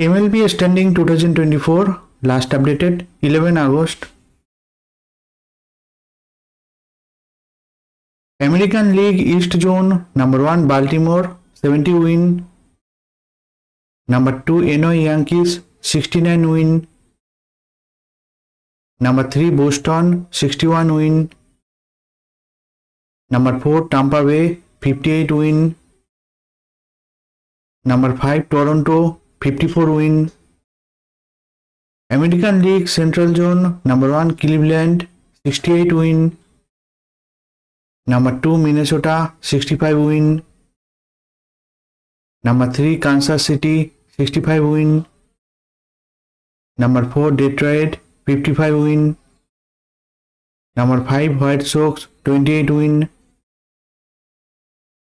MLB standing 2024 last updated 11 August. American League East Zone number 1 Baltimore 70 win. Number 2 NO Yankees 69 win. Number 3 Boston 61 win. Number 4 Tampa Bay 58 win. Number 5 Toronto 54 win. American League Central Zone number 1 Cleveland 68 win. Number 2 Minnesota 65 win. Number 3 Kansas City 65 win. Number 4 Detroit 55 win. Number 5 White Sox 28 win.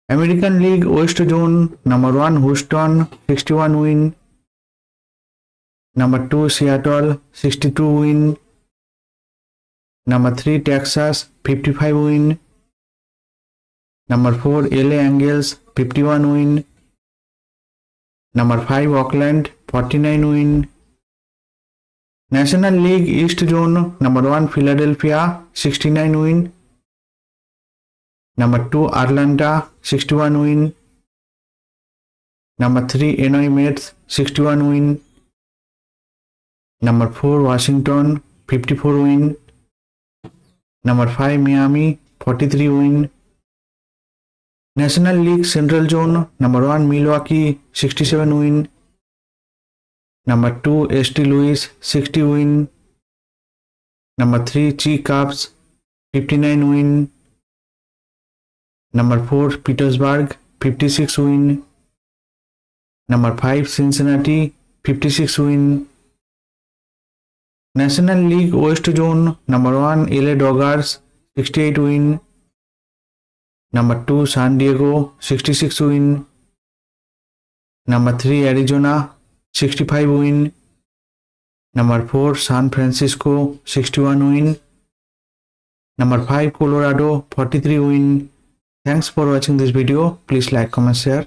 American League West Zone number 1 Houston 61 win. Number 2 Seattle 62 win. Number 3 Texas 55 win. Number 4 LA Angels 51 win. Number 5 Oakland 49 win. National League East Zone number 1 Philadelphia 69 win. Number 2 Atlanta 61 win. Number 3 Illinois Mets 61 win. Number 4 Washington 54 win. Number 5 Miami 43 win. National League Central Zone number 1 Milwaukee 67 win. Number 2 St. Louis 60 win. Number 3 Chi Cubs 59 win. Number 4 Petersburg 56 win. Number 5 Cincinnati 56 win. National League West Zone number 1 LA Dodgers 68 win. Number 2 San Diego 66 win. Number 3 Arizona 65 win. Number 4 San Francisco 61 win. Number 5 Colorado 43 win. Thanks for watching this video. Please like, comment, share.